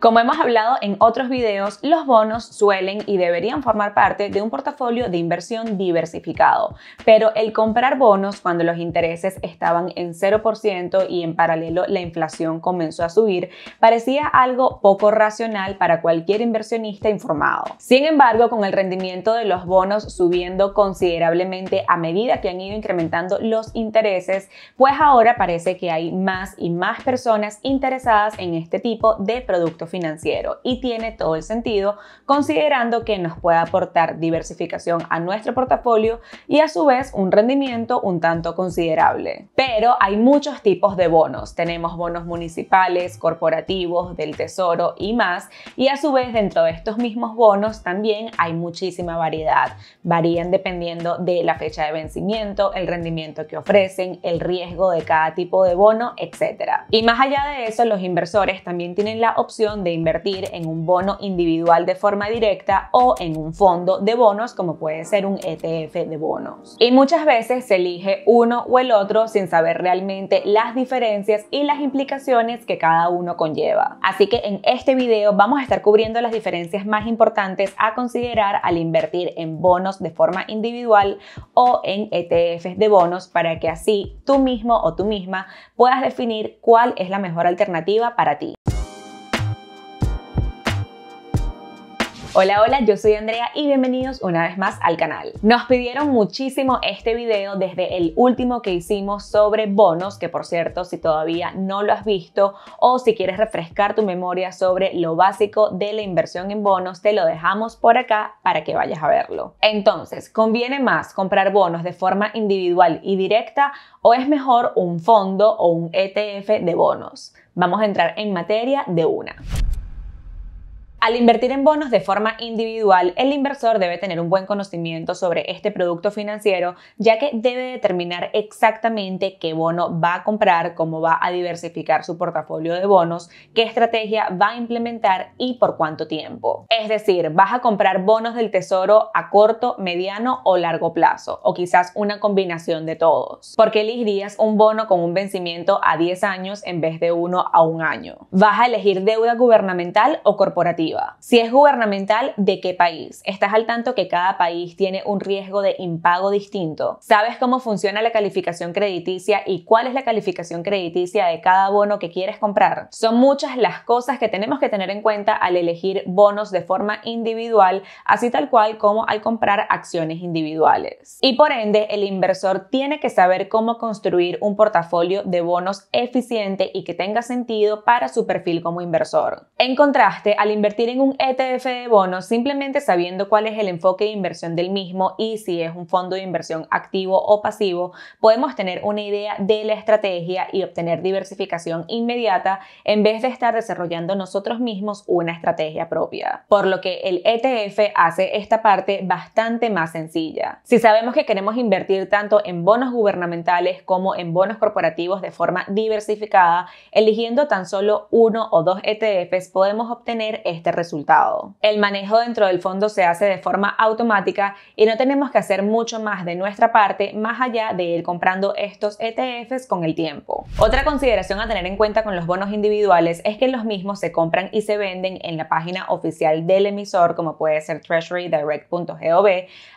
Como hemos hablado en otros videos, los bonos suelen y deberían formar parte de un portafolio de inversión diversificado, pero el comprar bonos cuando los intereses estaban en 0% y en paralelo la inflación comenzó a subir, parecía algo poco racional para cualquier inversionista informado. Sin embargo, con el rendimiento de los bonos subiendo considerablemente a medida que han ido incrementando los intereses, pues ahora parece que hay más y más personas interesadas en este tipo de productos financiero y tiene todo el sentido considerando que nos puede aportar diversificación a nuestro portafolio y a su vez un rendimiento un tanto considerable. Pero hay muchos tipos de bonos. Tenemos bonos municipales, corporativos, del tesoro y más. Y a su vez dentro de estos mismos bonos también hay muchísima variedad. Varían dependiendo de la fecha de vencimiento, el rendimiento que ofrecen, el riesgo de cada tipo de bono, etc. Y más allá de eso, los inversores también tienen la opción de invertir en un bono individual de forma directa o en un fondo de bonos como puede ser un ETF de bonos. Y muchas veces se elige uno o el otro sin saber realmente las diferencias y las implicaciones que cada uno conlleva. Así que en este video vamos a estar cubriendo las diferencias más importantes a considerar al invertir en bonos de forma individual o en ETFs de bonos para que así tú mismo o tú misma puedas definir cuál es la mejor alternativa para ti. Hola, hola, yo soy Andrea y bienvenidos una vez más al canal. Nos pidieron muchísimo este video desde el último que hicimos sobre bonos, que por cierto, si todavía no lo has visto o si quieres refrescar tu memoria sobre lo básico de la inversión en bonos, te lo dejamos por acá para que vayas a verlo. Entonces, ¿conviene más comprar bonos de forma individual y directa o es mejor un fondo o un ETF de bonos? Vamos a entrar en materia de una. Al invertir en bonos de forma individual, el inversor debe tener un buen conocimiento sobre este producto financiero, ya que debe determinar exactamente qué bono va a comprar, cómo va a diversificar su portafolio de bonos, qué estrategia va a implementar y por cuánto tiempo. Es decir, vas a comprar bonos del tesoro a corto, mediano o largo plazo, o quizás una combinación de todos. ¿Por qué elegirías un bono con un vencimiento a 10 años en vez de uno a un año? ¿Vas a elegir deuda gubernamental o corporativa? Si es gubernamental, ¿de qué país? ¿Estás al tanto que cada país tiene un riesgo de impago distinto? ¿Sabes cómo funciona la calificación crediticia y cuál es la calificación crediticia de cada bono que quieres comprar? Son muchas las cosas que tenemos que tener en cuenta al elegir bonos de forma individual, así tal cual como al comprar acciones individuales. Y por ende, el inversor tiene que saber cómo construir un portafolio de bonos eficiente y que tenga sentido para su perfil como inversor. En contraste, al invertir en un ETF de bonos simplemente sabiendo cuál es el enfoque de inversión del mismo y si es un fondo de inversión activo o pasivo, podemos tener una idea de la estrategia y obtener diversificación inmediata en vez de estar desarrollando nosotros mismos una estrategia propia. Por lo que el ETF hace esta parte bastante más sencilla. Si sabemos que queremos invertir tanto en bonos gubernamentales como en bonos corporativos de forma diversificada, eligiendo tan solo uno o dos ETFs podemos obtener este resultado. El manejo dentro del fondo se hace de forma automática y no tenemos que hacer mucho más de nuestra parte más allá de ir comprando estos ETFs con el tiempo. Otra consideración a tener en cuenta con los bonos individuales es que los mismos se compran y se venden en la página oficial del emisor como puede ser treasurydirect.gov,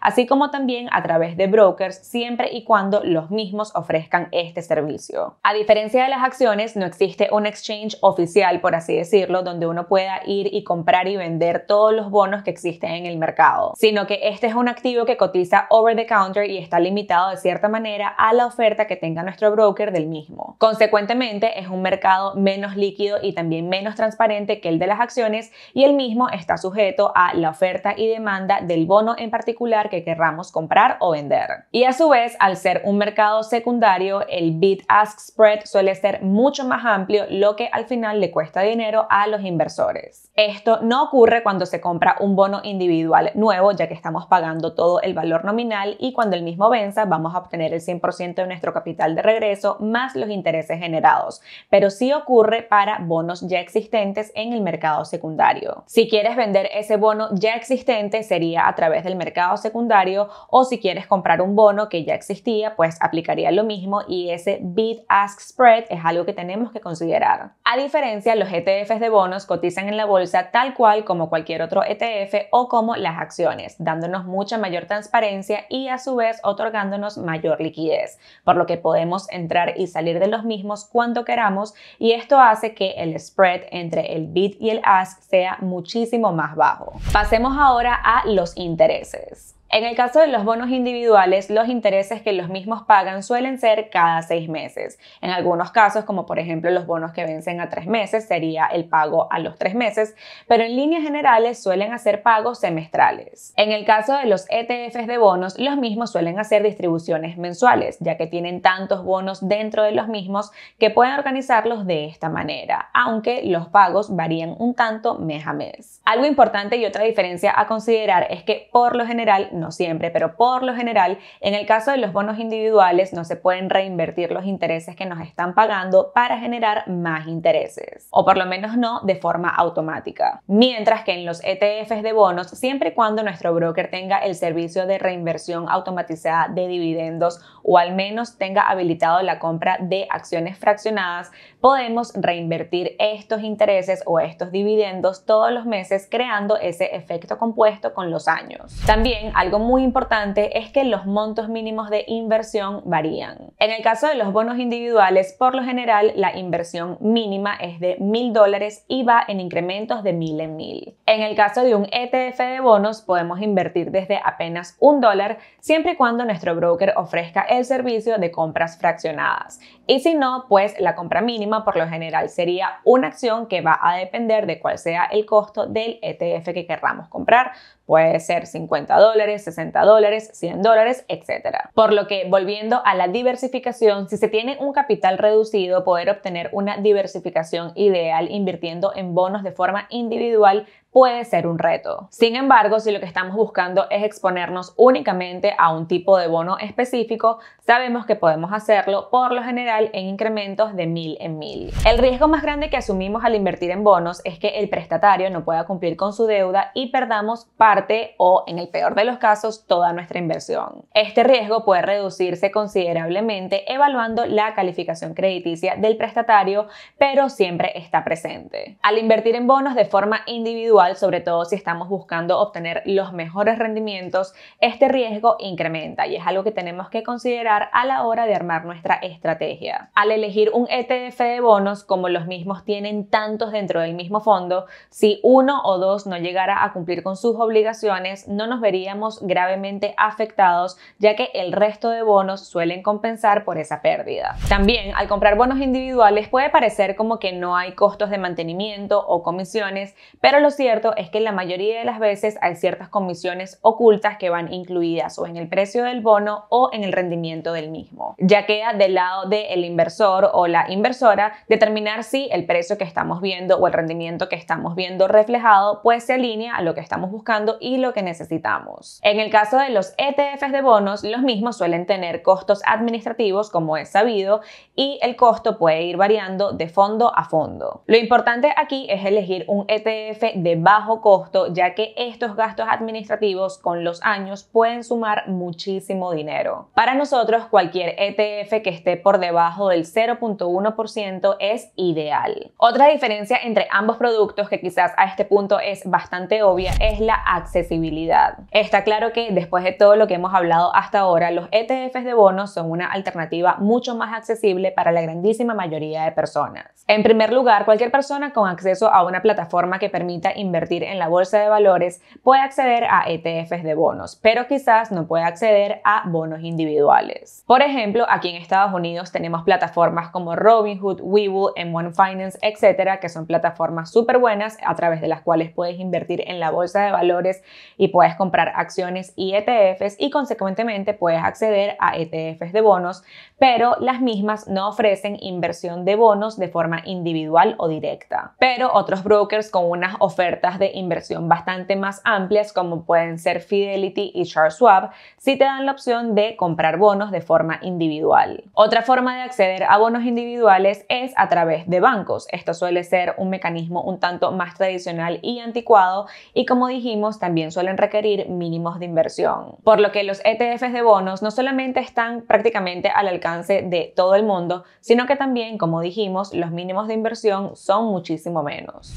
así como también a través de brokers siempre y cuando los mismos ofrezcan este servicio. A diferencia de las acciones, no existe un exchange oficial, por así decirlo, donde uno pueda ir y comprar comprar y vender todos los bonos que existen en el mercado, sino que este es un activo que cotiza over the counter y está limitado de cierta manera a la oferta que tenga nuestro broker del mismo. Consecuentemente, es un mercado menos líquido y también menos transparente que el de las acciones y el mismo está sujeto a la oferta y demanda del bono en particular que querramos comprar o vender. Y a su vez, al ser un mercado secundario, el bid-ask spread suele ser mucho más amplio, lo que al final le cuesta dinero a los inversores. Esto Esto no ocurre cuando se compra un bono individual nuevo, ya que estamos pagando todo el valor nominal y cuando el mismo venza vamos a obtener el 100% de nuestro capital de regreso más los intereses generados, pero sí ocurre para bonos ya existentes en el mercado secundario. Si quieres vender ese bono ya existente sería a través del mercado secundario o si quieres comprar un bono que ya existía, pues aplicaría lo mismo y ese bid-ask spread es algo que tenemos que considerar. A diferencia, los ETFs de bonos cotizan en la bolsa tal cual como cualquier otro ETF o como las acciones, dándonos mucha mayor transparencia y a su vez otorgándonos mayor liquidez, por lo que podemos entrar y salir de los mismos cuando queramos y esto hace que el spread entre el bid y el ask sea muchísimo más bajo. Pasemos ahora a los intereses. En el caso de los bonos individuales, los intereses que los mismos pagan suelen ser cada seis meses. En algunos casos, como por ejemplo los bonos que vencen a tres meses, sería el pago a los tres meses, pero en líneas generales suelen hacer pagos semestrales. En el caso de los ETFs de bonos, los mismos suelen hacer distribuciones mensuales, ya que tienen tantos bonos dentro de los mismos que pueden organizarlos de esta manera, aunque los pagos varían un tanto mes a mes. Algo importante y otra diferencia a considerar es que por lo general no siempre, pero por lo general, en el caso de los bonos individuales no se pueden reinvertir los intereses que nos están pagando para generar más intereses, o por lo menos no de forma automática. Mientras que en los ETFs de bonos, siempre y cuando nuestro broker tenga el servicio de reinversión automatizada de dividendos o al menos tenga habilitado la compra de acciones fraccionadas, podemos reinvertir estos intereses o estos dividendos todos los meses creando ese efecto compuesto con los años. También algo muy importante es que los montos mínimos de inversión varían. En el caso de los bonos individuales, por lo general la inversión mínima es de mil dólares y va en incrementos de mil en mil. En el caso de un ETF de bonos, podemos invertir desde apenas un dólar siempre y cuando nuestro broker ofrezca el servicio de compras fraccionadas. Y si no, pues la compra mínima por lo general sería una acción que va a depender de cuál sea el costo del ETF que querramos comprar. Puede ser 50 dólares, 60 dólares, 100 dólares, etc. Por lo que, volviendo a la diversificación, si se tiene un capital reducido, poder obtener una diversificación ideal invirtiendo en bonos de forma individual puede ser un reto. Sin embargo, si lo que estamos buscando es exponernos únicamente a un tipo de bono específico, sabemos que podemos hacerlo por lo general en incrementos de mil en mil. El riesgo más grande que asumimos al invertir en bonos es que el prestatario no pueda cumplir con su deuda y perdamos parte o, en el peor de los casos, toda nuestra inversión. Este riesgo puede reducirse considerablemente evaluando la calificación crediticia del prestatario, pero siempre está presente. Al invertir en bonos de forma individual, sobre todo si estamos buscando obtener los mejores rendimientos, este riesgo incrementa y es algo que tenemos que considerar a la hora de armar nuestra estrategia. Al elegir un ETF de bonos, como los mismos tienen tantos dentro del mismo fondo, si uno o dos no llegara a cumplir con sus obligaciones, no nos veríamos gravemente afectados, ya que el resto de bonos suelen compensar por esa pérdida. También, al comprar bonos individuales puede parecer como que no hay costos de mantenimiento o comisiones, pero lo cierto es que la mayoría de las veces hay ciertas comisiones ocultas que van incluidas o en el precio del bono o en el rendimiento del mismo. Ya queda del lado del inversor o la inversora determinar si el precio que estamos viendo o el rendimiento que estamos viendo reflejado pues se alinea a lo que estamos buscando y lo que necesitamos. En el caso de los ETFs de bonos, los mismos suelen tener costos administrativos como es sabido y el costo puede ir variando de fondo a fondo. Lo importante aquí es elegir un ETF de bajo costo, ya que estos gastos administrativos con los años pueden sumar muchísimo dinero. Para nosotros, cualquier ETF que esté por debajo del 0.1% es ideal. Otra diferencia entre ambos productos, que quizás a este punto es bastante obvia, es la accesibilidad. Está claro que después de todo lo que hemos hablado hasta ahora, los ETFs de bonos son una alternativa mucho más accesible para la grandísima mayoría de personas. En primer lugar, cualquier persona con acceso a una plataforma que permita invertir en la bolsa de valores puede acceder a ETFs de bonos, pero quizás no puede acceder a bonos individuales. Por ejemplo, aquí en Estados Unidos tenemos plataformas como Robinhood, Webull, M1 Finance, etcétera, que son plataformas súper buenas a través de las cuales puedes invertir en la bolsa de valores y puedes comprar acciones y ETFs y consecuentemente puedes acceder a ETFs de bonos, pero las mismas no ofrecen inversión de bonos de forma individual o directa. Pero otros brokers con unas ofertas de inversión bastante más amplias como pueden ser Fidelity y Charles Schwab si te dan la opción de comprar bonos de forma individual. Otra forma de acceder a bonos individuales es a través de bancos. Esto suele ser un mecanismo un tanto más tradicional y anticuado y como dijimos también suelen requerir mínimos de inversión. Por lo que los ETFs de bonos no solamente están prácticamente al alcance de todo el mundo, sino que también, como dijimos, los mínimos de inversión son muchísimo menos.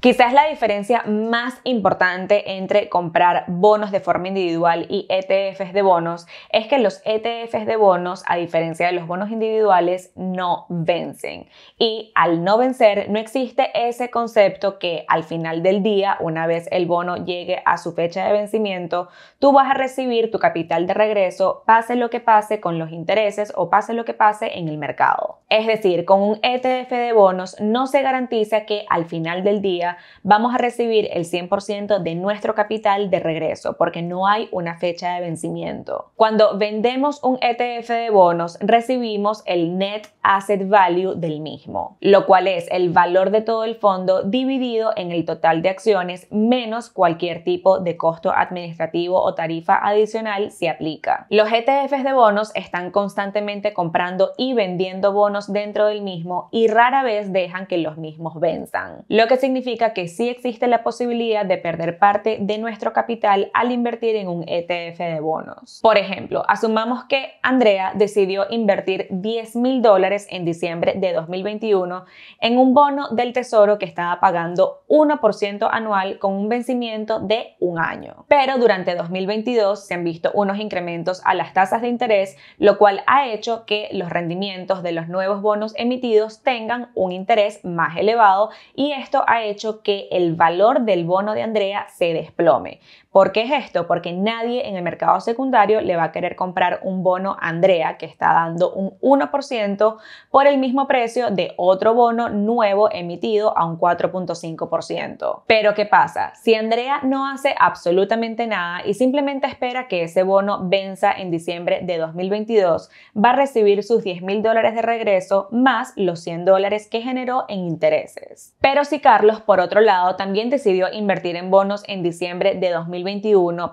Quizás la diferencia más importante entre comprar bonos de forma individual y ETFs de bonos es que los ETFs de bonos, a diferencia de los bonos individuales, no vencen. Y al no vencer, no existe ese concepto que al final del día, una vez el bono llegue a su fecha de vencimiento, tú vas a recibir tu capital de regreso, pase lo que pase con los intereses o pase lo que pase en el mercado. Es decir, con un ETF de bonos no se garantiza que al final del día vamos a recibir el 100% de nuestro capital de regreso porque no hay una fecha de vencimiento. Cuando vendemos un ETF de bonos, recibimos el net asset value del mismo, lo cual es el valor de todo el fondo dividido en el total de acciones menos cualquier tipo de costo administrativo o tarifa adicional si aplica. Los ETFs de bonos están constantemente comprando y vendiendo bonos dentro del mismo y rara vez dejan que los mismos venzan, lo que significa que sí existe la posibilidad de perder parte de nuestro capital al invertir en un ETF de bonos. Por ejemplo, asumamos que Andrea decidió invertir 10 mil dólares en diciembre de 2021 en un bono del tesoro que estaba pagando 1% anual con un vencimiento de un año. Pero durante 2022 se han visto unos incrementos a las tasas de interés, lo cual ha hecho que los rendimientos de los nuevos bonos emitidos tengan un interés más elevado y esto ha hecho que el valor del bono de Andrea se desplome. ¿Por qué es esto? Porque nadie en el mercado secundario le va a querer comprar un bono Andrea que está dando un 1% por el mismo precio de otro bono nuevo emitido a un 4.5%. Pero ¿qué pasa? Si Andrea no hace absolutamente nada y simplemente espera que ese bono venza en diciembre de 2022, va a recibir sus 10 mil dólares de regreso más los 100 dólares que generó en intereses. Pero si Carlos, por otro lado, también decidió invertir en bonos en diciembre de 2022,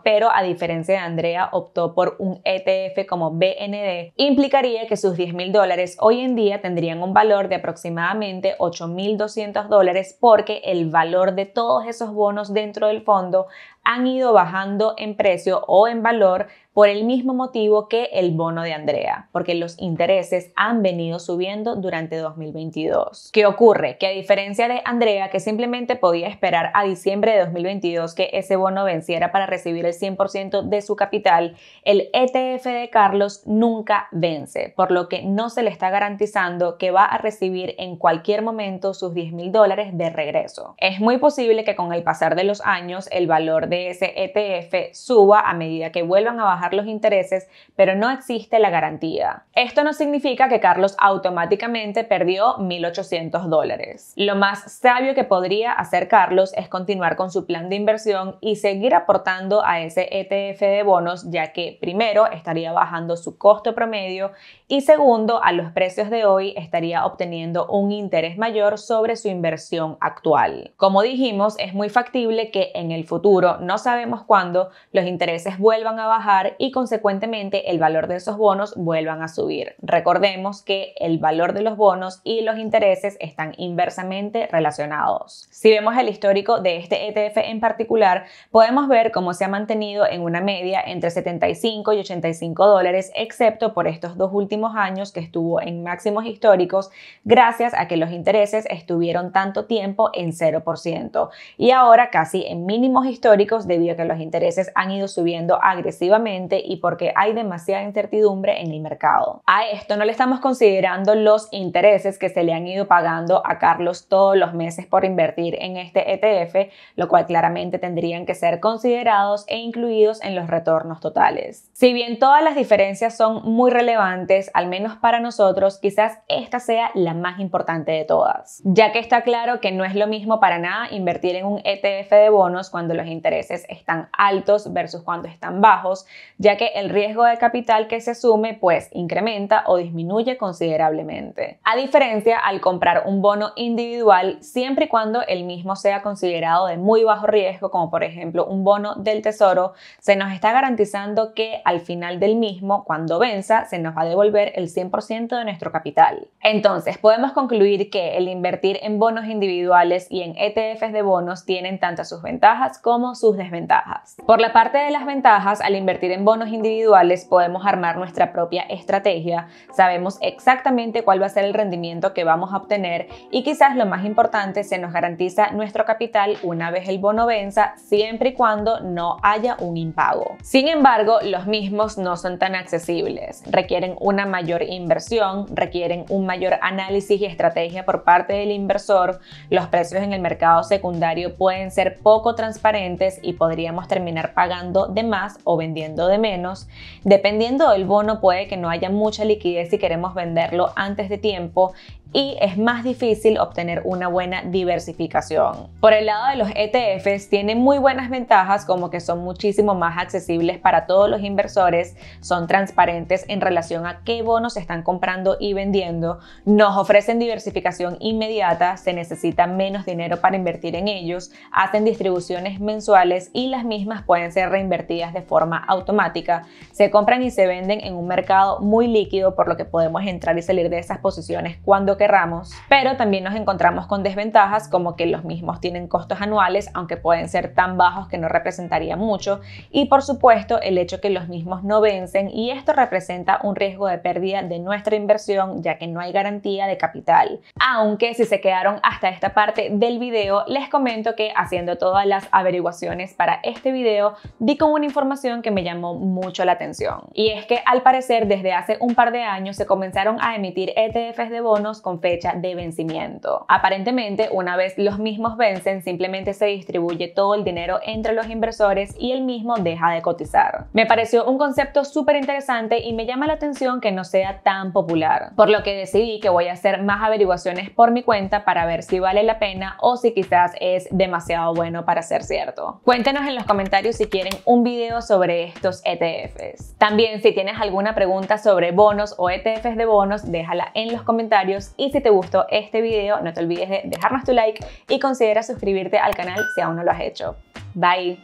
pero a diferencia de Andrea optó por un ETF como BND, implicaría que sus 10 mil dólares hoy en día tendrían un valor de aproximadamente 8.200 dólares porque el valor de todos esos bonos dentro del fondo han ido bajando en precio o en valor por el mismo motivo que el bono de Andrea, porque los intereses han venido subiendo durante 2022. ¿Qué ocurre? Que a diferencia de Andrea, que simplemente podía esperar a diciembre de 2022 que ese bono venciera para recibir el 100% de su capital, el ETF de Carlos nunca vence, por lo que no se le está garantizando que va a recibir en cualquier momento sus 10 mil dólares de regreso. Es muy posible que con el pasar de los años el valor de ese ETF suba a medida que vuelvan a bajar los intereses, pero no existe la garantía. Esto no significa que Carlos automáticamente perdió 1.800 dólares. Lo más sabio que podría hacer Carlos es continuar con su plan de inversión y seguir aportando a ese ETF de bonos, ya que primero estaría bajando su costo promedio y segundo, a los precios de hoy estaría obteniendo un interés mayor sobre su inversión actual. Como dijimos, es muy factible que en el futuro no sabemos cuándo los intereses vuelvan a bajar y consecuentemente el valor de esos bonos vuelvan a subir. Recordemos que el valor de los bonos y los intereses están inversamente relacionados. Si vemos el histórico de este ETF en particular, podemos ver cómo se ha mantenido en una media entre 75 y 85 dólares, excepto por estos dos últimos años que estuvo en máximos históricos gracias a que los intereses estuvieron tanto tiempo en 0% y ahora casi en mínimos históricos debido a que los intereses han ido subiendo agresivamente y porque hay demasiada incertidumbre en el mercado. A esto no le estamos considerando los intereses que se le han ido pagando a Carlos todos los meses por invertir en este ETF, lo cual claramente tendrían que ser considerados e incluidos en los retornos totales. Si bien todas las diferencias son muy relevantes, al menos para nosotros, quizás esta sea la más importante de todas, ya que está claro que no es lo mismo para nada invertir en un ETF de bonos cuando los intereses están altos versus cuando están bajos, ya que el riesgo de capital que se asume pues incrementa o disminuye considerablemente. A diferencia al comprar un bono individual siempre y cuando el mismo sea considerado de muy bajo riesgo, como por ejemplo un bono del tesoro, se nos está garantizando que al final del mismo, cuando venza, se nos va a devolver el 100% de nuestro capital. Entonces, podemos concluir que el invertir en bonos individuales y en ETFs de bonos tienen tantas sus ventajas como sus desventajas. Por la parte de las ventajas, al invertir en bonos individuales podemos armar nuestra propia estrategia, sabemos exactamente cuál va a ser el rendimiento que vamos a obtener y quizás lo más importante, se nos garantiza nuestro capital una vez el bono venza, siempre y cuando no haya un impago. Sin embargo, los mismos no son tan accesibles, requieren una mayor inversión, requieren un mayor análisis y estrategia por parte del inversor, los precios en el mercado secundario pueden ser poco transparentes y podríamos terminar pagando de más o vendiendo de menos. Dependiendo del bono puede que no haya mucha liquidez si queremos venderlo antes de tiempo y es más difícil obtener una buena diversificación. Por el lado de los ETFs, tienen muy buenas ventajas como que son muchísimo más accesibles para todos los inversores, son transparentes en relación a qué bonos están comprando y vendiendo, nos ofrecen diversificación inmediata, se necesita menos dinero para invertir en ellos, hacen distribuciones mensuales y las mismas pueden ser reinvertidas de forma automática, se compran y se venden en un mercado muy líquido por lo que podemos entrar y salir de esas posiciones cuando querramos, pero también nos encontramos con desventajas como que los mismos tienen costos anuales, aunque pueden ser tan bajos que no representaría mucho, y por supuesto el hecho que los mismos no vencen y esto representa un riesgo de pérdida de nuestra inversión ya que no hay garantía de capital. Aunque si se quedaron hasta esta parte del video, les comento que haciendo todas las averiguaciones para este video, di con una información que me llamó mucho la atención. Y es que al parecer desde hace un par de años se comenzaron a emitir ETFs de bonos con fecha de vencimiento. Aparentemente, una vez los mismos vencen, simplemente se distribuye todo el dinero entre los inversores y el mismo deja de cotizar. Me pareció un concepto súper interesante y me llama la atención que no sea tan popular, por lo que decidí que voy a hacer más averiguaciones por mi cuenta para ver si vale la pena o si quizás es demasiado bueno para ser cierto. Cuéntenos en los comentarios si quieren un video sobre estos ETFs. También si tienes alguna pregunta sobre bonos o ETFs de bonos, déjala en los comentarios y si te gustó este video, no te olvides de dejarnos tu like y considera suscribirte al canal si aún no lo has hecho. Bye.